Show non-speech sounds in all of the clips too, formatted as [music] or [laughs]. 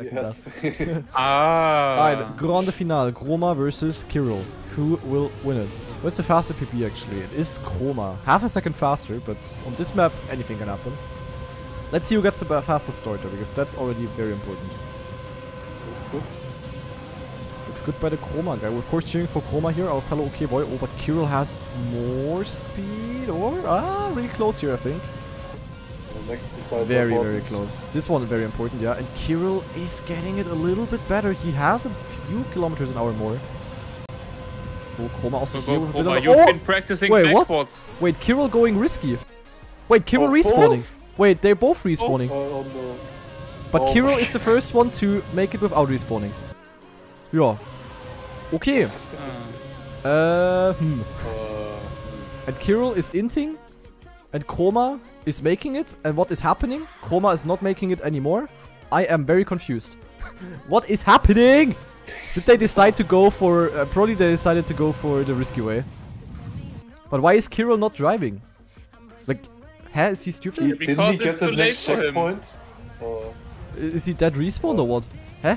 exactly Yes. that. [laughs] Ah. Alright, Grande Finale, Chroma versus Kirill. Who will win it? Where's the faster PP actually? It is Chroma. Half a second faster, but on this map, anything can happen. Let's see who gets the ba- fastest start though, because that's already very important. Looks good. Looks good by the Chroma guy. We're of course cheering for Chroma here, our fellow OK boy. Oh, but Kirill has more speed, or? Ah, really close here, I think. The next It's decides very, our very close. This one very important, yeah. And Kirill is getting it a little bit better. He has a few kilometers an hour more. Oh, Chroma also So here go, with a Chroma, you've Oh! been practicing Wait, what? Wait, Kirill going risky. Wait, Kirill Oh, respawning. both? Wait, they're both respawning. Uh, on the, But oh Kirill is the first one to make it without respawning. Ja. Okay. Ah. Uh, hmm. uh, And Kirill is inting. And Chroma is making it. And what is happening? Chroma is not making it anymore. I am very confused. [laughs] what is happening? Did they decide to go for... Uh, probably they decided to go for the risky way. But why is Kirill not driving? Like, huh, is he stupid? he, didn't Because he get it's the too late next for him. checkpoint? Or Is he dead respawned or what? Huh?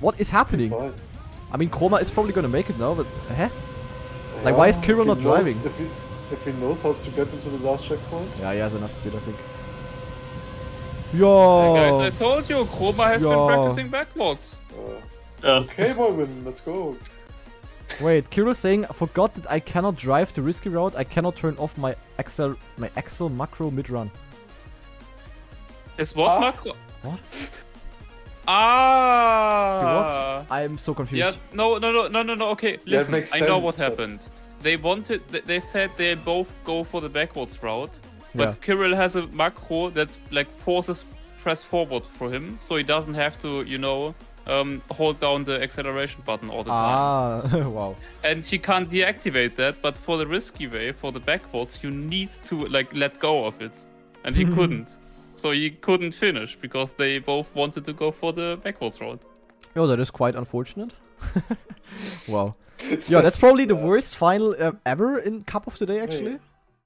What is happening? I mean, Chroma is probably gonna make it now, but huh? Like, why is Yeah, Kirill not knows- driving? If he, knows how to get into the last checkpoint. Yeah, he has enough speed, I think. Hey, guys, I told you, Chroma has Yeah. been practicing backwards. Uh, okay, Boyman, let's go. Wait, Kiro's saying, I forgot that I cannot drive the risky route. I cannot turn off my axle, my axle macro mid run. Is what Ah. macro? What? Ah. what? I'm so confused. Yeah, no, no, no, no, no, no. Okay, it listen. makes I know what sense, but- happened. They wanted. They said they both go for the backwards route, but Yeah. Kirill has a macro that like forces press forward for him, so he doesn't have to, you know, um, hold down the acceleration button all the time. Ah, [laughs] wow. And he can't deactivate that. But for the risky way, for the backwards, you need to like let go of it, and he [laughs] couldn't. So he couldn't finish because they both wanted to go for the backwards route. Oh, that is quite unfortunate. [laughs] wow. [laughs] Yeah, that's probably the worst final uh, ever in Cup of the Day, actually.